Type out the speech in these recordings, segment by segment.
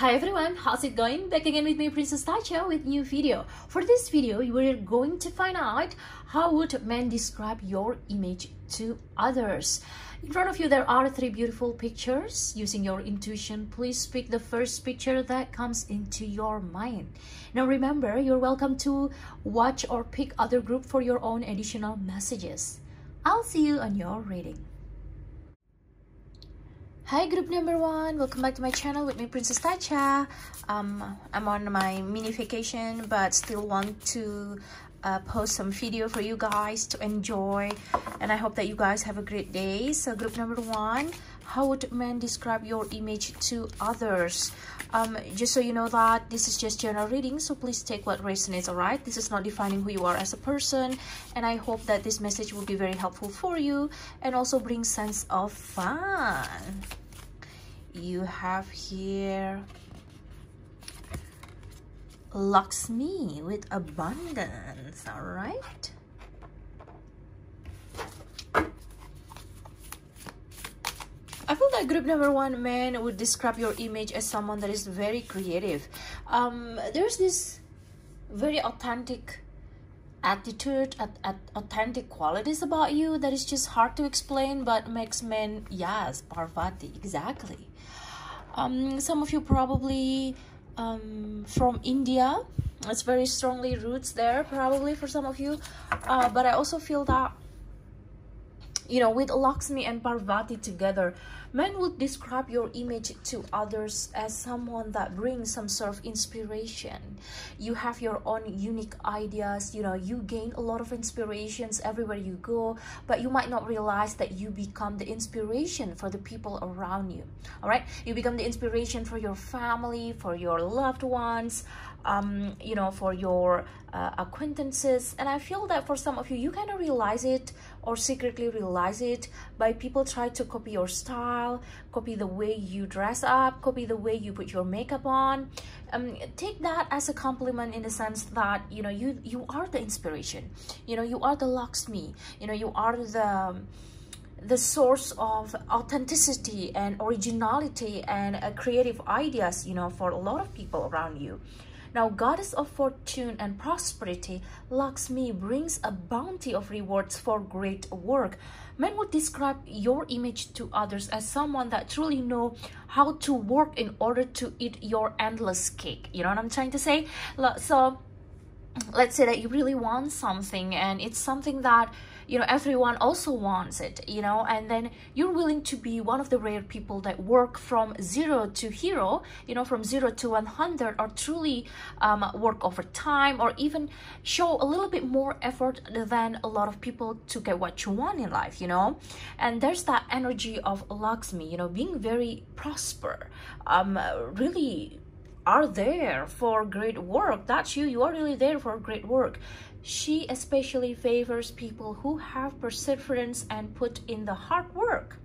Hi everyone, how's it going? Back again with me, Princess Tacha with new video. For this video, we're going to find out how would men describe your image to others. In front of you, there are three beautiful pictures. Using your intuition, please pick the first picture that comes into your mind. Now remember, you're welcome to watch or pick other group for your own additional messages. I'll see you on your reading. Hi group number one, welcome back to my channel with me Princess Tacha. Um, I'm on my mini vacation but still want to uh, post some video for you guys to enjoy and I hope that you guys have a great day. So group number one, how would men describe your image to others? Um, just so you know that this is just general reading so please take what resonates alright this is not defining who you are as a person and I hope that this message will be very helpful for you and also bring sense of fun you have here Lakshmi with abundance, all right? I feel that group number one man would describe your image as someone that is very creative. Um, there's this very authentic attitude, at, at authentic qualities about you that is just hard to explain but makes men, yes, Parvati, exactly. Um, some of you probably um, from India. It's very strongly roots there, probably for some of you. Uh, but I also feel that, you know, with Lakshmi and Parvati together, men would describe your image to others as someone that brings some sort of inspiration. You have your own unique ideas, you know, you gain a lot of inspirations everywhere you go, but you might not realize that you become the inspiration for the people around you. All right, you become the inspiration for your family, for your loved ones, um, you know, for your uh, acquaintances. And I feel that for some of you, you kind of realize it or secretly realize it by people try to copy your style, copy the way you dress up, copy the way you put your makeup on. Um, take that as a compliment in the sense that, you know, you, you are the inspiration. You know, you are the Lakshmi. You know, you are the the source of authenticity and originality and uh, creative ideas you know for a lot of people around you now, goddess of fortune and prosperity, Lakshmi brings a bounty of rewards for great work. Men would describe your image to others as someone that truly know how to work in order to eat your endless cake. You know what I'm trying to say? So, let's say that you really want something and it's something that you know everyone also wants it you know and then you're willing to be one of the rare people that work from zero to hero you know from zero to 100 or truly um, work over time or even show a little bit more effort than a lot of people to get what you want in life you know? And there's that energy of Lakshmi you know being very prosper um really are there for great work. That's you. You are really there for great work. She especially favors people who have perseverance and put in the hard work.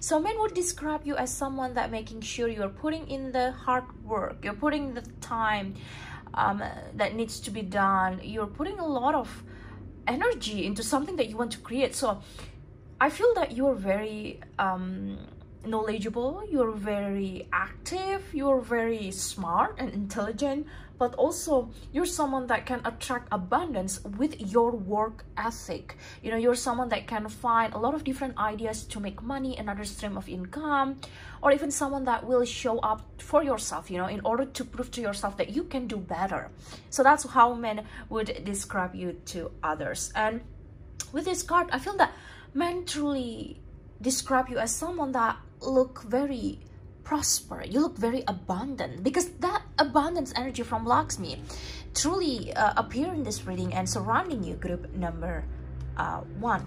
So men would describe you as someone that making sure you're putting in the hard work, you're putting the time um, that needs to be done, you're putting a lot of energy into something that you want to create. So I feel that you're very um, knowledgeable, you're very active, you're very smart and intelligent, but also you're someone that can attract abundance with your work ethic. You know you're someone that can find a lot of different ideas to make money another stream of income or even someone that will show up for yourself you know in order to prove to yourself that you can do better. So that's how men would describe you to others. And with this card i feel that men truly describe you as someone that look very prosper you look very abundant because that abundance energy from Lakshmi truly uh, appear in this reading and surrounding you group number uh, one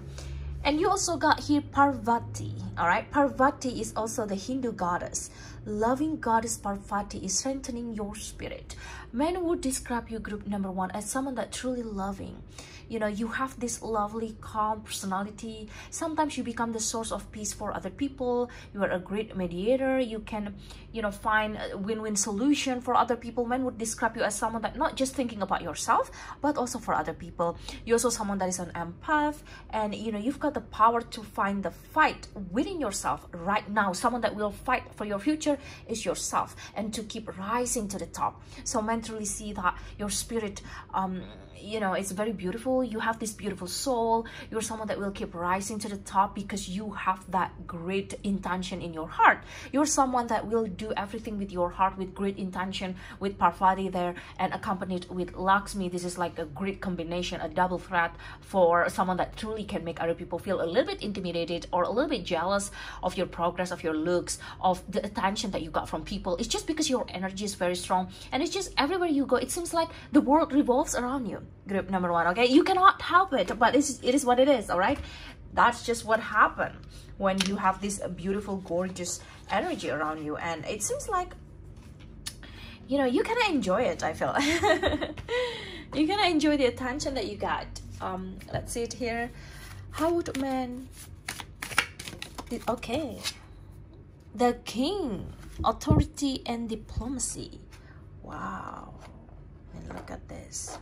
and you also got here Parvati, all right? Parvati is also the Hindu goddess. Loving goddess Parvati is strengthening your spirit. Men would describe you group number one as someone that truly loving you know you have this lovely calm personality. Sometimes you become the source of peace for other people. You are a great mediator. You can you know find a win-win solution for other people. Men would describe you as someone that not just thinking about yourself but also for other people. You're also someone that is an empath and you know you've got the power to find the fight within yourself right now. Someone that will fight for your future is yourself and to keep rising to the top. So mentally see that your spirit um you know it's very beautiful you have this beautiful soul. You're someone that will keep rising to the top because you have that great intention in your heart. You're someone that will do everything with your heart with great intention with parvati there and accompanied with lakshmi. This is like a great combination a double threat for someone that truly can make other people feel a little bit intimidated or a little bit jealous of your progress of your looks of the attention that you got from people. It's just because your energy is very strong and it's just everywhere you go. It seems like the world revolves around you. Group number one okay? You cannot help it but it's, it is what it is all right? That's just what happened when you have this beautiful gorgeous energy around you. And it seems like you know you can enjoy it i feel. You can enjoy the attention that you got um let's see it here. How would man okay. The king authority and diplomacy. Wow. And look at this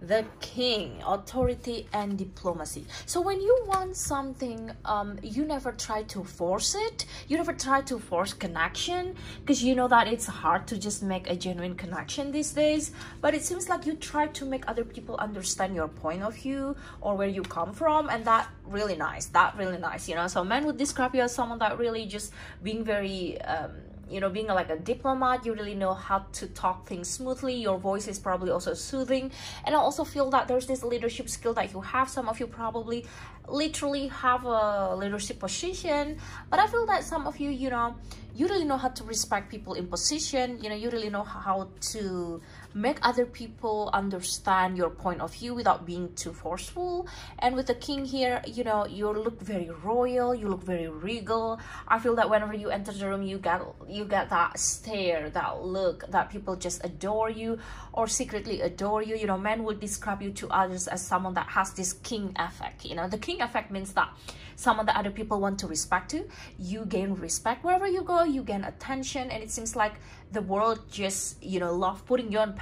the king authority and diplomacy. So when you want something um, you never try to force it. You never try to force connection because you know that it's hard to just make a genuine connection these days. But it seems like you try to make other people understand your point of view or where you come from and that really nice that really nice you know? So men would describe you as someone that really just being very um, you know being like a diplomat you really know how to talk things smoothly. Your voice is probably also soothing. And i also feel that there's this leadership skill that you have. Some of you probably literally have a leadership position but i feel that some of you you know you really know how to respect people in position. You know you really know how to make other people understand your point of view without being too forceful. And with the king here you know you look very royal you look very regal. I feel that whenever you enter the room you get you get that stare that look that people just adore you or secretly adore you. You know men would describe you to others as someone that has this king effect. You know the king effect means that someone that other people want to respect to you gain respect wherever you go you gain attention and it seems like the world just you know love putting you on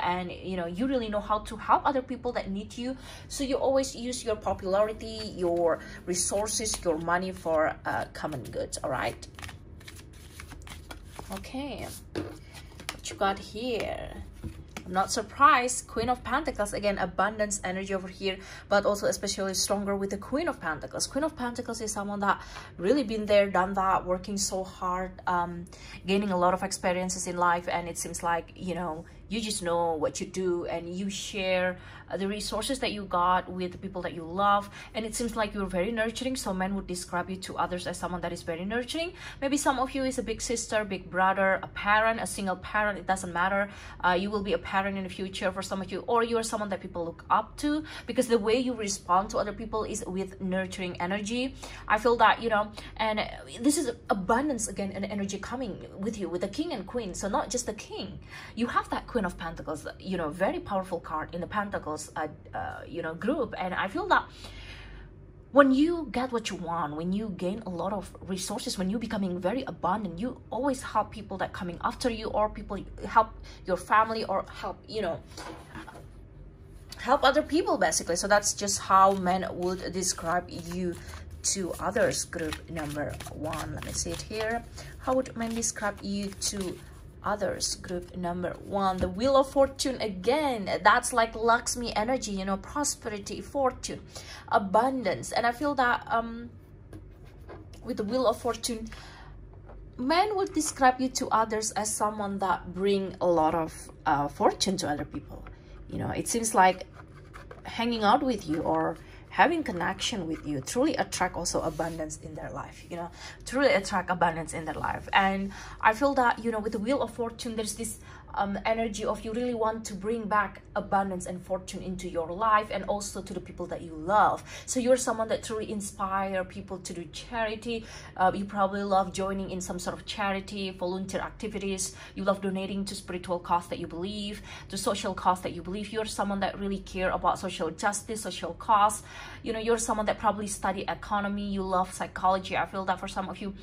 and you know you really know how to help other people that need you. So you always use your popularity your resources your money for uh, common goods all right? Okay. What you got here not surprised. Queen of Pentacles, again, abundance energy over here, but also especially stronger with the Queen of Pentacles. Queen of Pentacles is someone that really been there, done that, working so hard, um, gaining a lot of experiences in life, and it seems like, you know, you just know what you do and you share the resources that you got with the people that you love. And it seems like you're very nurturing so men would describe you to others as someone that is very nurturing. Maybe some of you is a big sister big brother a parent a single parent it doesn't matter. Uh, you will be a parent in the future for some of you or you are someone that people look up to because the way you respond to other people is with nurturing energy. I feel that you know and this is abundance again and energy coming with you with the king and queen. So not just the king. You have that Queen of Pentacles, you know, very powerful card in the Pentacles, uh, uh, you know, group. And I feel that when you get what you want, when you gain a lot of resources, when you're becoming very abundant, you always help people that coming after you or people help your family or help, you know, help other people basically. So that's just how men would describe you to others group number one let me see it here how would men describe you to others group number one the wheel of fortune again. That's like lakshmi energy you know prosperity fortune abundance. And i feel that um with the wheel of fortune men would describe you to others as someone that bring a lot of uh, fortune to other people. You know it seems like hanging out with you or having connection with you truly attract also abundance in their life you know truly attract abundance in their life. And i feel that you know with the wheel of fortune there's this um, energy of you really want to bring back abundance and fortune into your life and also to the people that you love. So you're someone that truly inspire people to do charity. Uh, you probably love joining in some sort of charity volunteer activities. You love donating to spiritual cause that you believe to social cause that you believe. You're someone that really care about social justice social cause. You know you're someone that probably study economy. You love psychology. I feel that for some of you.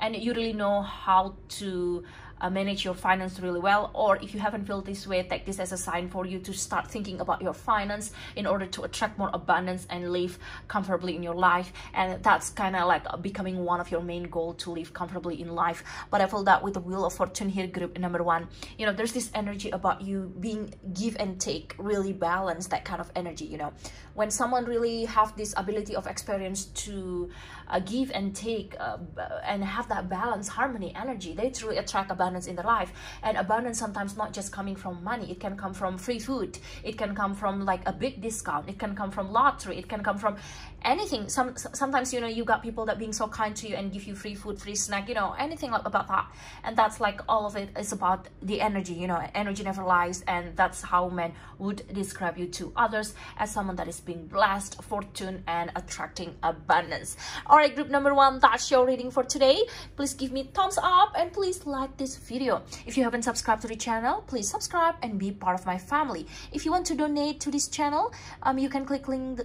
And you really know how to uh, manage your finance really well or if you haven't felt this way take this as a sign for you to start thinking about your finance in order to attract more abundance and live comfortably in your life. And that's kind of like becoming one of your main goal to live comfortably in life. But i feel that with the wheel of fortune here group number one you know there's this energy about you being give and take really balanced that kind of energy you know when someone really have this ability of experience to uh, give and take uh, and have that balance harmony energy they truly attract abundance in their life. And abundance sometimes not just coming from money. It can come from free food. It can come from like a big discount. It can come from lottery. It can come from anything. Some sometimes you know you got people that being so kind to you and give you free food free snack you know anything about that. And that's like all of it is about the energy you know energy never lies and that's how men would describe you to others as someone that is being blessed fortune and attracting abundance. All right group number one that's your reading for today. Please give me thumbs up and please like this video. If you haven't subscribed to the channel please subscribe and be part of my family. If you want to donate to this channel um you can click link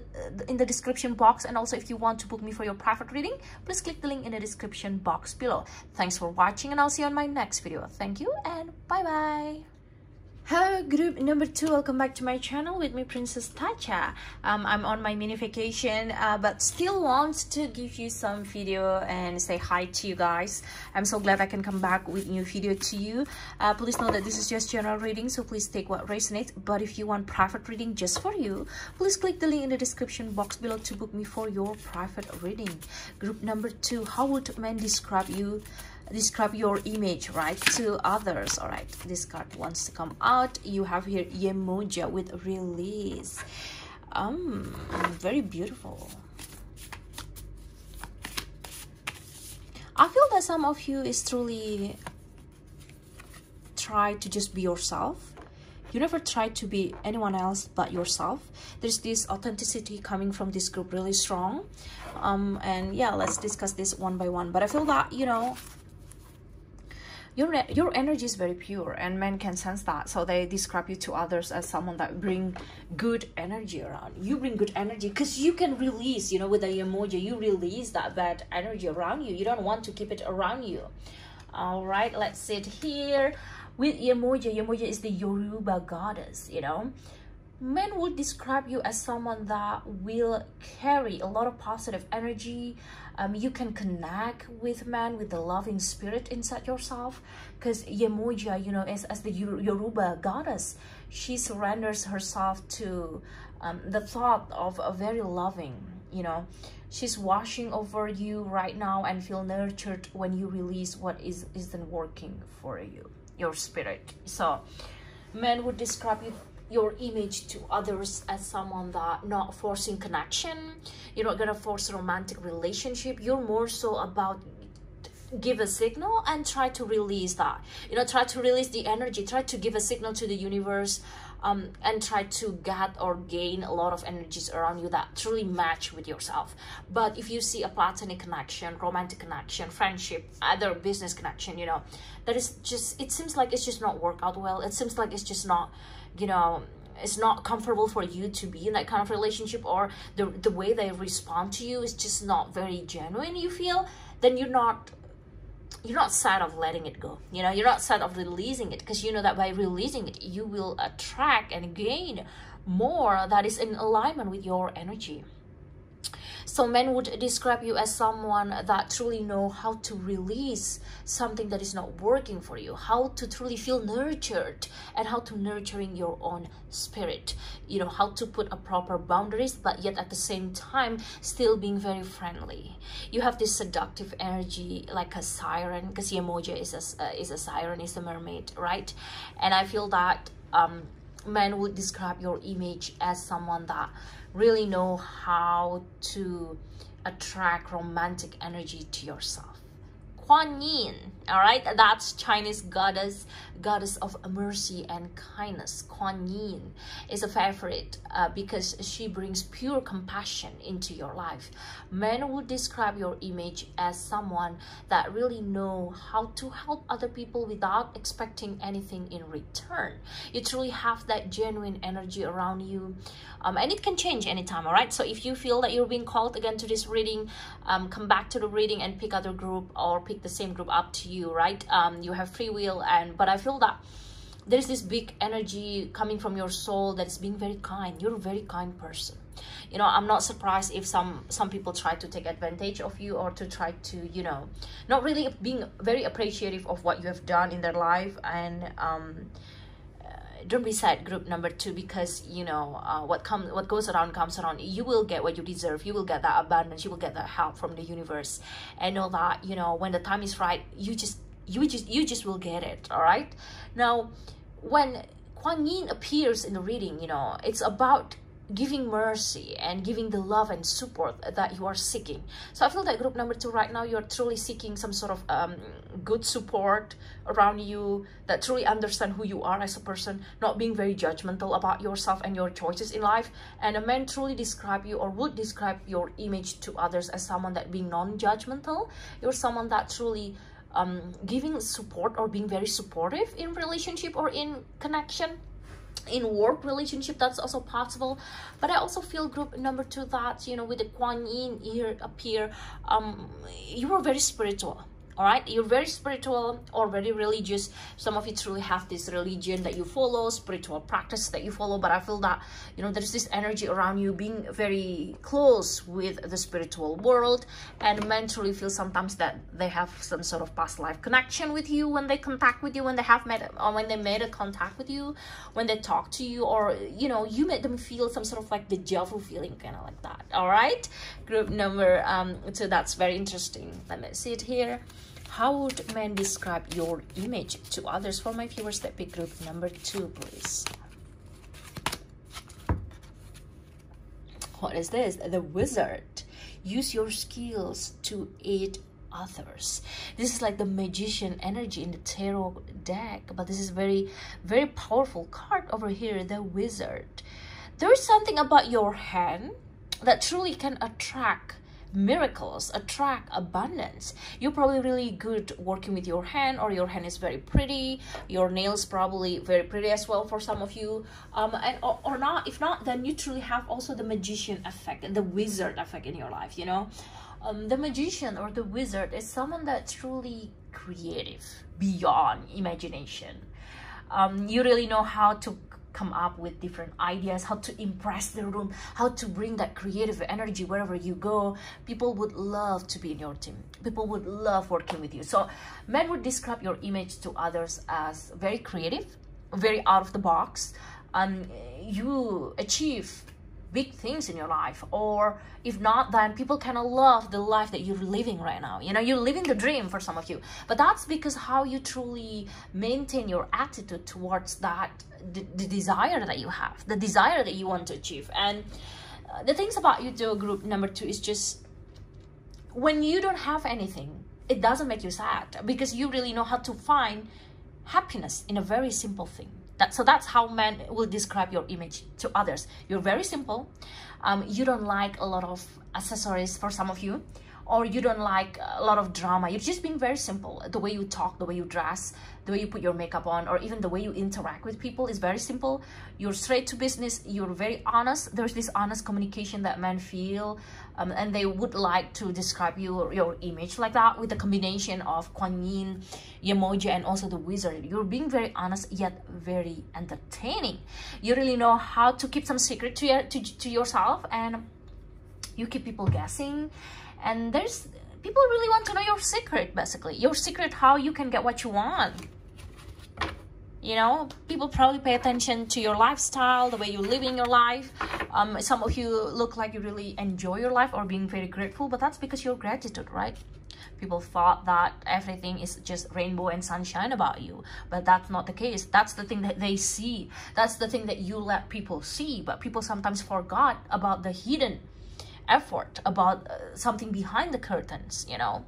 in the description box and also if you want to book me for your private reading please click the link in the description box below. Thanks for watching and i'll see you on my next video. Thank you and bye bye Hello group number two, welcome back to my channel with me Princess Tacha. Um, I'm on my mini vacation uh, but still want to give you some video and say hi to you guys. I'm so glad I can come back with new video to you. Uh, please know that this is just general reading so please take what resonates but if you want private reading just for you, please click the link in the description box below to book me for your private reading. Group number two, how would men describe you? Describe your image right to others. All right this card wants to come out. You have here Yemoja with release. Um very beautiful. I feel that some of you is truly try to just be yourself. You never try to be anyone else but yourself. There's this authenticity coming from this group really strong. Um and yeah let's discuss this one by one. But i feel that you know your your energy is very pure and men can sense that so they describe you to others as someone that bring good energy around. You bring good energy because you can release you know with Yemoja you release that bad energy around you. You don't want to keep it around you. All right let's sit here. With Yemoja Yemoja is the yoruba goddess you know men will describe you as someone that will carry a lot of positive energy um, you can connect with men with the loving spirit inside yourself because Yemoja, you know, as, as the Yoruba goddess, she surrenders herself to um, the thought of a very loving, you know, she's washing over you right now and feel nurtured when you release what is isn't working for you, your spirit. So men would describe you your image to others as someone that not forcing connection you're not gonna force romantic relationship you're more so about give a signal and try to release that. You know try to release the energy try to give a signal to the universe um, and try to get or gain a lot of energies around you that truly match with yourself. But if you see a platonic connection romantic connection friendship other business connection you know that is just it seems like it's just not work out well. It seems like it's just not you know it's not comfortable for you to be in that kind of relationship or the, the way they respond to you is just not very genuine you feel then you're not you're not sad of letting it go. You know you're not sad of releasing it because you know that by releasing it you will attract and gain more that is in alignment with your energy so men would describe you as someone that truly know how to release something that is not working for you, how to truly feel nurtured and how to nurturing your own spirit. You know, how to put a proper boundaries, but yet at the same time, still being very friendly. You have this seductive energy like a siren because Yemoja is a, uh, is a siren, is a mermaid, right? And I feel that um, men would describe your image as someone that really know how to attract romantic energy to yourself Kuan Yin. All right, that's Chinese goddess, goddess of mercy and kindness. Kuan Yin is a favorite uh, because she brings pure compassion into your life. Men would describe your image as someone that really know how to help other people without expecting anything in return. You truly have that genuine energy around you, um, and it can change anytime. All right, so if you feel that you're being called again to this reading, um, come back to the reading and pick other group or pick the same group up to you right? Um you have free will and but i feel that there's this big energy coming from your soul that is being very kind. You're a very kind person. You know i'm not surprised if some some people try to take advantage of you or to try to you know not really being very appreciative of what you have done in their life and um don't be sad group number two because you know uh, what comes what goes around comes around. You will get what you deserve. You will get that abundance. You will get that help from the universe and know that. You know when the time is right you just you just you just will get it all right? Now when Kuan Yin appears in the reading you know it's about giving mercy and giving the love and support that you are seeking. So i feel that group number two right now you're truly seeking some sort of um, good support around you that truly understand who you are as a person not being very judgmental about yourself and your choices in life. And a man truly describe you or would describe your image to others as someone that being non-judgmental. You're someone that truly um, giving support or being very supportive in relationship or in connection in work relationship that's also possible. But i also feel group number two that you know with the kuan yin here appear um you are very spiritual all right? You're very spiritual or very religious. Some of you truly have this religion that you follow spiritual practice that you follow but i feel that you know there's this energy around you being very close with the spiritual world and mentally feel sometimes that they have some sort of past life connection with you when they contact with you when they have met or when they made a contact with you when they talk to you or you know you made them feel some sort of like the devil feeling kind of like that. All right? Group number um so that's very interesting. Let me see it here how would men describe your image to others? For my viewers, that group number two, please. What is this? The wizard. Use your skills to aid others. This is like the magician energy in the tarot deck, but this is very, very powerful card over here, the wizard. There is something about your hand that truly can attract miracles attract abundance. You're probably really good working with your hand or your hand is very pretty. Your nails probably very pretty as well for some of you. Um and or, or not if not then you truly have also the magician effect and the wizard effect in your life you know? Um, the magician or the wizard is someone that's truly creative beyond imagination. Um, you really know how to come up with different ideas how to impress the room how to bring that creative energy wherever you go. People would love to be in your team. People would love working with you. So men would describe your image to others as very creative very out of the box and you achieve big things in your life or if not then people kind of love the life that you're living right now. You know you're living the dream for some of you. But that's because how you truly maintain your attitude towards that the, the desire that you have the desire that you want to achieve. And uh, the things about you to group number two is just when you don't have anything it doesn't make you sad because you really know how to find happiness in a very simple thing that, so that's how men will describe your image to others. You're very simple. Um, you don't like a lot of accessories for some of you or you don't like a lot of drama. You're just being very simple. The way you talk the way you dress the way you put your makeup on or even the way you interact with people is very simple. You're straight to business. You're very honest. There's this honest communication that men feel um, and they would like to describe you your image like that with a combination of Kuan Yin, Yemoja, and also the wizard. You're being very honest yet very entertaining. You really know how to keep some secret to, your, to, to yourself and you keep people guessing and there's people really want to know your secret basically your secret how you can get what you want you know people probably pay attention to your lifestyle the way you live in your life. Um, some of you look like you really enjoy your life or being very grateful but that's because you're gratitude right? People thought that everything is just rainbow and sunshine about you but that's not the case. That's the thing that they see. That's the thing that you let people see but people sometimes forgot about the hidden effort about uh, something behind the curtains you know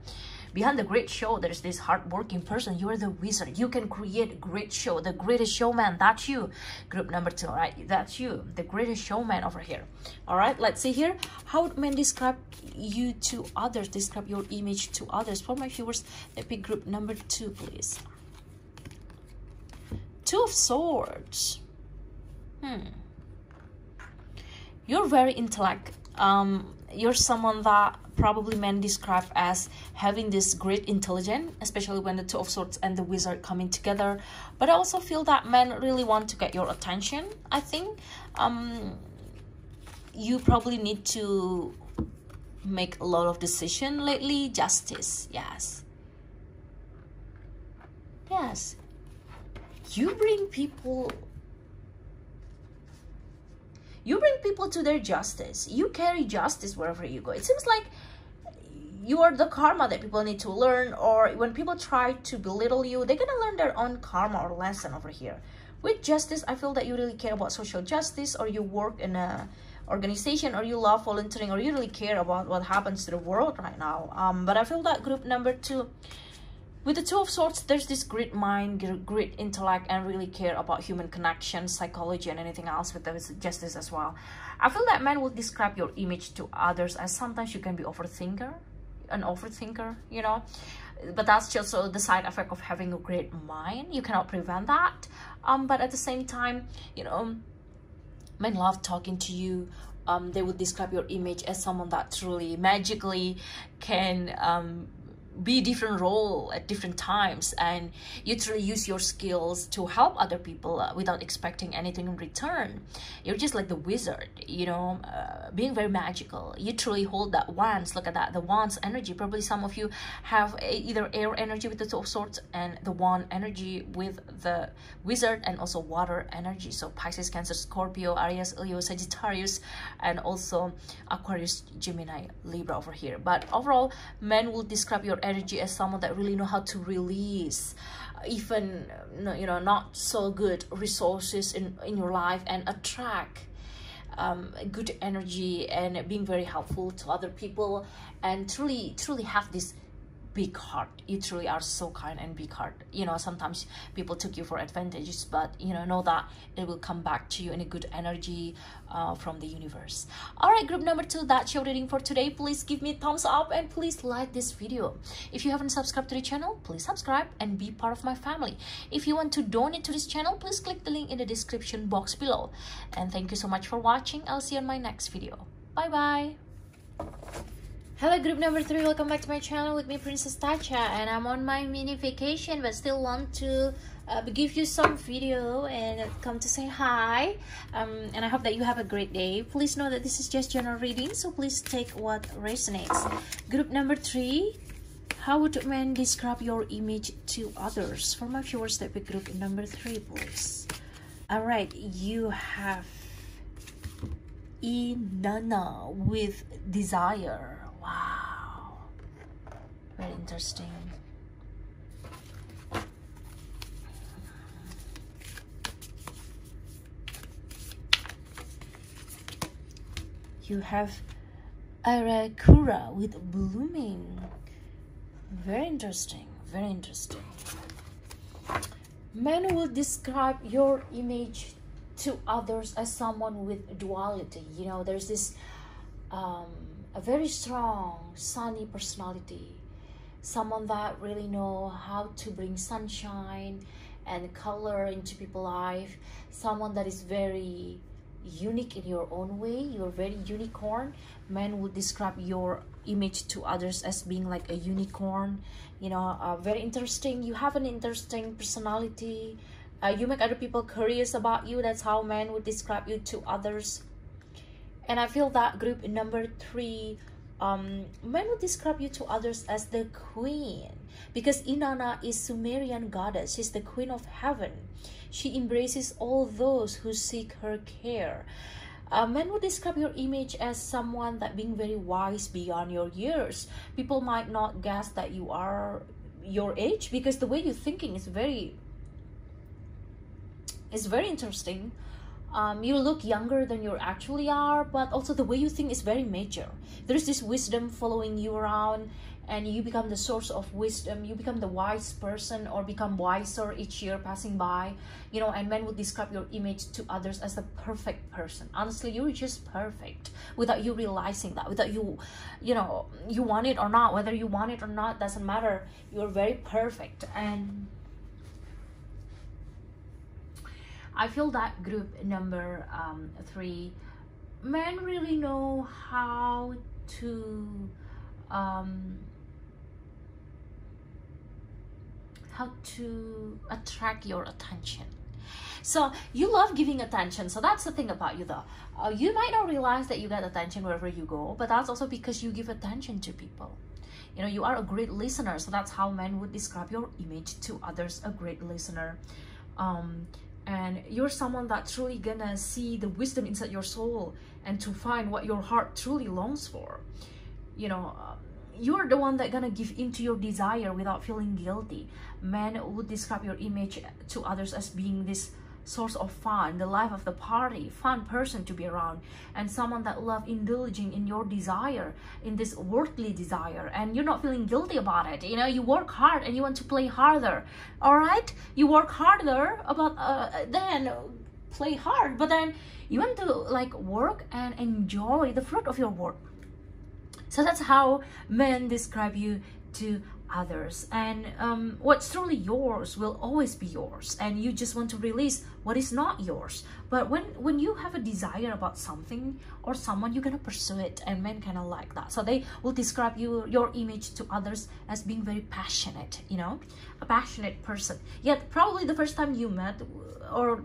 behind the great show there's this hardworking person. You're the wizard. You can create great show. The greatest showman. That's you. Group number two all right? That's you. The greatest showman over here. All right let's see here. How would men describe you to others describe your image to others. For my viewers let pick group number two please. Two of swords. Hmm. You're very intellect um you're someone that probably men describe as having this great intelligence especially when the two of swords and the wizard coming together. But i also feel that men really want to get your attention i think. Um you probably need to make a lot of decision lately. Justice yes. Yes. You bring people you bring people to their justice. You carry justice wherever you go. It seems like you are the karma that people need to learn or when people try to belittle you they're gonna learn their own karma or lesson over here. With justice i feel that you really care about social justice or you work in a organization or you love volunteering or you really care about what happens to the world right now. Um but i feel that group number two with the two of swords there's this great mind great intellect and really care about human connection psychology and anything else with the justice as well. I feel that men will describe your image to others as sometimes you can be overthinker an overthinker you know? But that's just also the side effect of having a great mind. You cannot prevent that. Um but at the same time you know men love talking to you. Um, they would describe your image as someone that truly magically can um, be different role at different times and you truly use your skills to help other people uh, without expecting anything in return. You're just like the wizard you know uh, being very magical. You truly hold that wands look at that the wands energy. Probably some of you have either air energy with the two of swords and the wand energy with the wizard and also water energy. So pisces cancer scorpio aries leo sagittarius and also aquarius gemini libra over here. But overall men will describe your energy as someone that really know how to release even you know not so good resources in in your life and attract um, good energy and being very helpful to other people and truly truly have this big heart. You truly are so kind and big heart. You know sometimes people took you for advantages but you know know that it will come back to you in a good energy uh, from the universe. All right group number two that's your reading for today. Please give me a thumbs up and please like this video. If you haven't subscribed to the channel please subscribe and be part of my family. If you want to donate to this channel please click the link in the description box below. And thank you so much for watching. I'll see you on my next video. Bye bye Hello group number 3, welcome back to my channel with me Princess Tacha and I'm on my mini vacation but still want to uh, give you some video and come to say hi um, and I hope that you have a great day. Please know that this is just general reading so please take what resonates. Group number 3, how would men describe your image to others? For my viewers that be group number 3 please. Alright, you have Inanna with desire Wow. Very interesting. You have Aeracura with blooming. Very interesting. Very interesting. Men will describe your image to others as someone with duality. You know, there's this um, a very strong, sunny personality. Someone that really know how to bring sunshine and color into people's life. Someone that is very unique in your own way. You're very unicorn. Men would describe your image to others as being like a unicorn. You know, uh, very interesting. You have an interesting personality. Uh, you make other people curious about you. That's how men would describe you to others and I feel that group number three, um, men would describe you to others as the queen because Inanna is Sumerian goddess. She's the queen of heaven. She embraces all those who seek her care. Uh, men would describe your image as someone that being very wise beyond your years. People might not guess that you are your age because the way you're thinking is very is very interesting um, you look younger than you actually are but also the way you think is very mature there's this wisdom following you around and you become the source of wisdom. You become the wise person or become wiser each year passing by you know and men would describe your image to others as the perfect person. Honestly you're just perfect without you realizing that without you you know you want it or not. Whether you want it or not doesn't matter. You're very perfect and I feel that group number um, three men really know how to um, how to attract your attention. So you love giving attention so that's the thing about you though. Uh, you might not realize that you get attention wherever you go but that's also because you give attention to people. You know you are a great listener so that's how men would describe your image to others a great listener. Um, and you're someone that truly gonna see the wisdom inside your soul and to find what your heart truly longs for. You know um, you're the one that gonna give into your desire without feeling guilty. Men would describe your image to others as being this source of fun the life of the party fun person to be around and someone that love indulging in your desire in this worldly desire and you're not feeling guilty about it. You know you work hard and you want to play harder. All right? You work harder about uh, then play hard but then you want to like work and enjoy the fruit of your work. So that's how men describe you to others. And um, what's truly yours will always be yours. And you just want to release what is not yours. But when when you have a desire about something or someone you're gonna pursue it. And men kind of like that. So they will describe you your image to others as being very passionate you know? A passionate person. Yet probably the first time you met or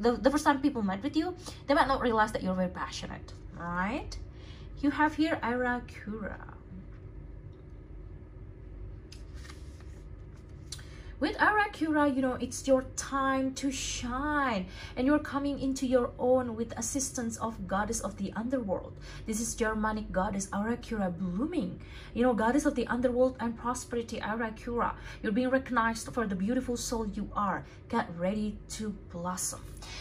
the, the first time people met with you they might not realize that you're very passionate right? You have here Ira with Aeracura, you know, it's your time to shine and you're coming into your own with assistance of goddess of the underworld. This is Germanic goddess Aeracura blooming. You know, goddess of the underworld and prosperity Aeracura. You're being recognized for the beautiful soul you are. Get ready to blossom.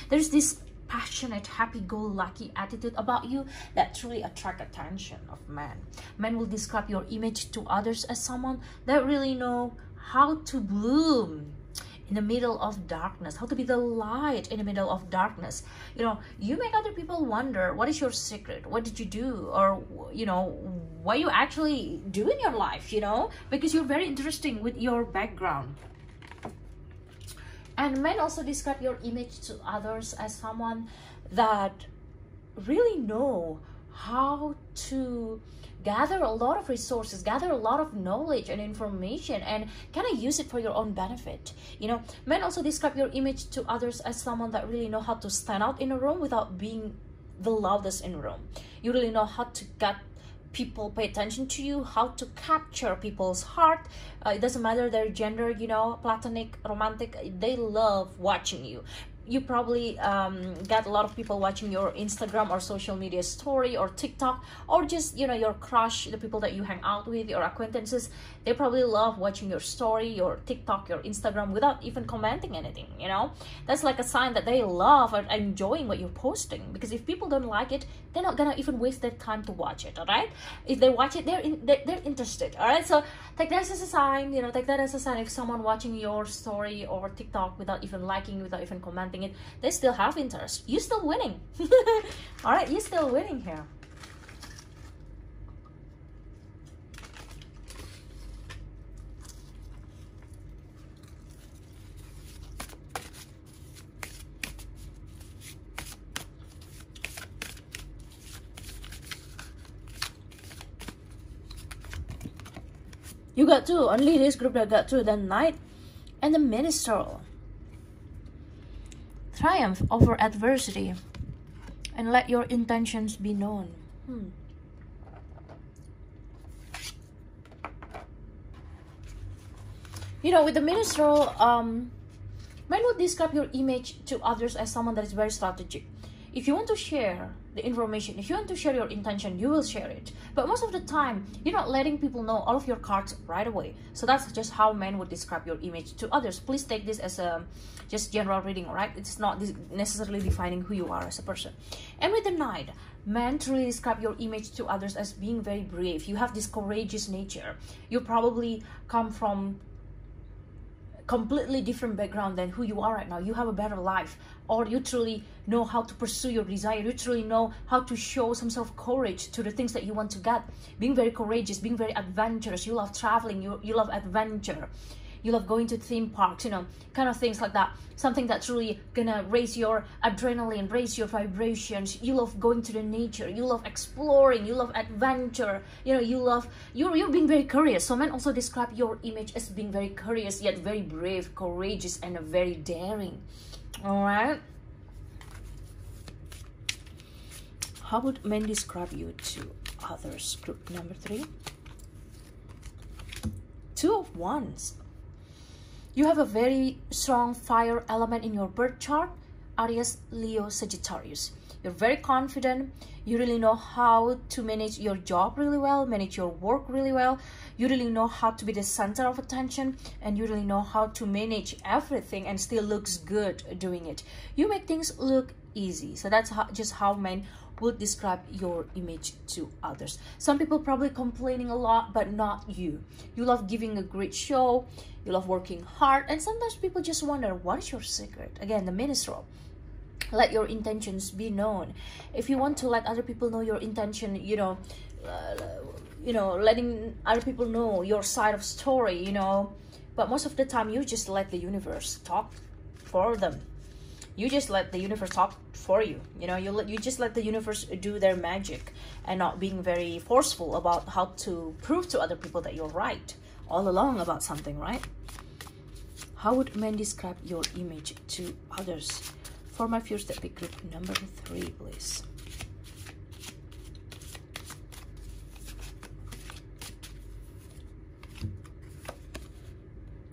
There's this passionate, happy-go-lucky attitude about you that truly attract attention of men. Men will describe your image to others as someone that really know how to bloom in the middle of darkness how to be the light in the middle of darkness. You know you make other people wonder what is your secret? What did you do? Or you know what you actually do in your life you know? Because you're very interesting with your background. And men also describe your image to others as someone that really know how to gather a lot of resources gather a lot of knowledge and information and kind of use it for your own benefit. You know men also describe your image to others as someone that really know how to stand out in a room without being the loudest in room. You really know how to get people pay attention to you how to capture people's heart. Uh, it doesn't matter their gender you know platonic romantic they love watching you you probably um, get a lot of people watching your Instagram or social media story or TikTok or just you know your crush the people that you hang out with your acquaintances they probably love watching your story your TikTok your Instagram without even commenting anything you know? That's like a sign that they love and enjoying what you're posting because if people don't like it they're not gonna even waste their time to watch it all right if they watch it they're in, they're, they're interested all right so take that as a sign you know take that as a sign if someone watching your story or TikTok without even liking without even commenting it they still have interest. You're still winning. All right you're still winning here got two. Only this group that got two. The knight and the minstrel. Triumph over adversity. And let your intentions be known. Hmm. You know, with the minstrel, um, men would describe your image to others as someone that is very strategic if you want to share the information. If you want to share your intention you will share it. But most of the time you're not letting people know all of your cards right away. So that's just how men would describe your image to others. Please take this as a just general reading right? It's not necessarily defining who you are as a person. And with the knight men truly describe your image to others as being very brave. You have this courageous nature. You probably come from completely different background than who you are right now. You have a better life or you truly know how to pursue your desire. You truly know how to show some sort of courage to the things that you want to get. Being very courageous being very adventurous. You love traveling. You, you love adventure you love going to theme parks you know kind of things like that. Something that's really gonna raise your adrenaline raise your vibrations. You love going to the nature. You love exploring. You love adventure. You know you love you're, you're being very curious. So men also describe your image as being very curious yet very brave courageous and very daring. All right how would men describe you to others? Group number three. Two of wands you have a very strong fire element in your birth chart, Aries, Leo, Sagittarius. You're very confident. You really know how to manage your job really well, manage your work really well. You really know how to be the center of attention and you really know how to manage everything and still looks good doing it. You make things look easy. So that's how, just how men would describe your image to others. Some people probably complaining a lot, but not you. You love giving a great show, you love working hard, and sometimes people just wonder, what is your secret? Again, the minstrel. Let your intentions be known. If you want to let other people know your intention, you know, uh, you know, letting other people know your side of story, you know, but most of the time you just let the universe talk for them you just let the universe talk for you you know? You let you just let the universe do their magic and not being very forceful about how to prove to other people that you're right all along about something right? How would men describe your image to others? For my first big group number three please.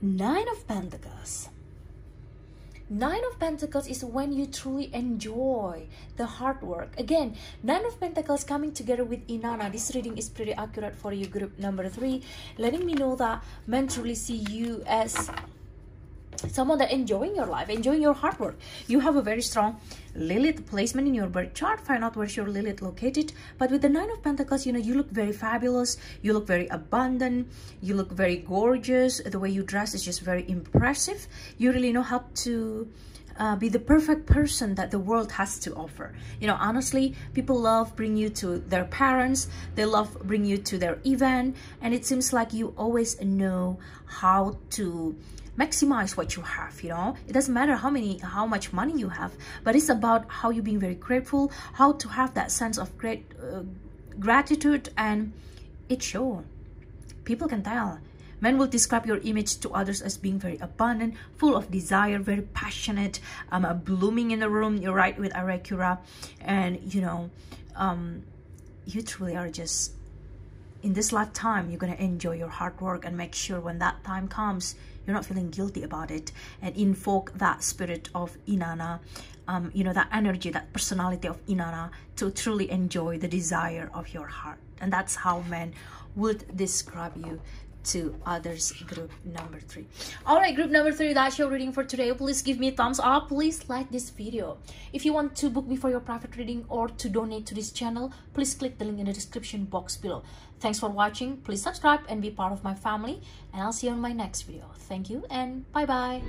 Nine of pentacles Nine of Pentacles is when you truly enjoy the hard work. Again, Nine of Pentacles coming together with Inanna. This reading is pretty accurate for you, group number three, letting me know that men truly see you as someone that enjoying your life enjoying your hard work. You have a very strong lilith placement in your birth chart. Find out where's your lilith located. But with the nine of pentacles you know you look very fabulous. You look very abundant. You look very gorgeous. The way you dress is just very impressive. You really know how to uh, be the perfect person that the world has to offer. You know, honestly, people love bring you to their parents. They love bring you to their event. And it seems like you always know how to maximize what you have you know? It doesn't matter how many how much money you have but it's about how you being very grateful how to have that sense of great uh, gratitude and it shows people can tell. Men will describe your image to others as being very abundant full of desire very passionate um uh, blooming in the room you're right with Aeracura and you know um you truly are just in this lifetime you're going to enjoy your hard work and make sure when that time comes you're not feeling guilty about it and invoke that spirit of inanna um, you know that energy that personality of inanna to truly enjoy the desire of your heart. And that's how men would describe you to others group number three. All right group number three that's your reading for today. Please give me a thumbs up. Please like this video. If you want to book me for your private reading or to donate to this channel please click the link in the description box below. Thanks for watching. Please subscribe and be part of my family and i'll see you on my next video. Thank you and bye bye